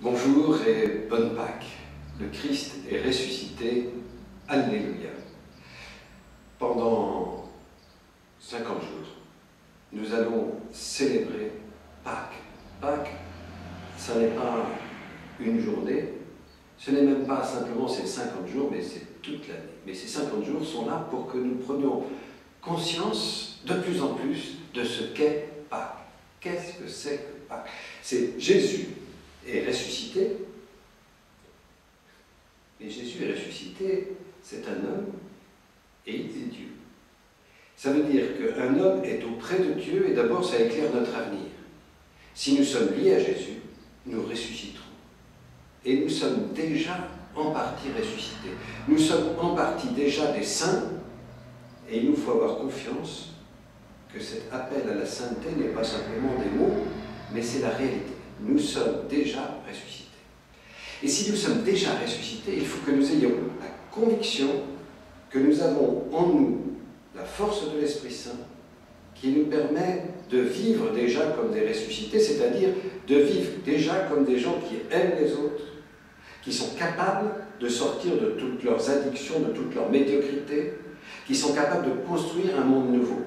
Bonjour et bonne Pâques. Le Christ est ressuscité. Alléluia. Pendant 50 jours, nous allons célébrer Pâques. Pâques, ce n'est pas une journée, ce n'est même pas simplement ces 50 jours, mais c'est toute l'année. Mais ces 50 jours sont là pour que nous prenions conscience de plus en plus de ce qu'est Pâques. Qu'est-ce que c'est que Pâques? C'est Jésus est ressuscité. Et Jésus est ressuscité, c'est un homme et il est Dieu. Ça veut dire qu'un homme est auprès de Dieu et d'abord ça éclaire notre avenir. Si nous sommes liés à Jésus, nous ressusciterons. Et nous sommes déjà en partie ressuscités. Nous sommes en partie déjà des saints et il nous faut avoir confiance que cet appel à la sainteté n'est pas simplement des mots, mais c'est la réalité nous sommes déjà ressuscités. Et si nous sommes déjà ressuscités, il faut que nous ayons la conviction que nous avons en nous la force de l'Esprit Saint qui nous permet de vivre déjà comme des ressuscités, c'est-à-dire de vivre déjà comme des gens qui aiment les autres, qui sont capables de sortir de toutes leurs addictions, de toute leur médiocrité, qui sont capables de construire un monde nouveau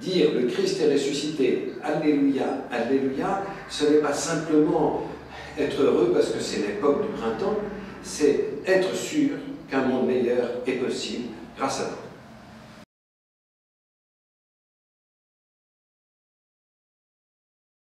dire le Christ est ressuscité, Alléluia, Alléluia, ce n'est pas simplement être heureux parce que c'est l'époque du printemps, c'est être sûr qu'un monde meilleur est possible grâce à vous.